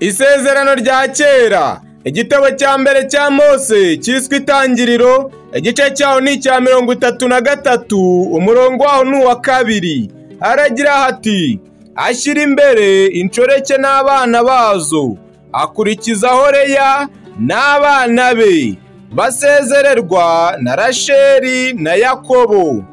Isezerano rya kera. Igitabo cya mbere cya Mose cyiswe itangiriro. Igice cyaho ni icya mirongo itatu na gatatu. Umurongo waho ni uwa kabiri. Haragira hati ashyira imbere inshoreke n'abana bazo. Akurikizaho Leya n'abana be. Basezererwa na Rasheli na Yakobo.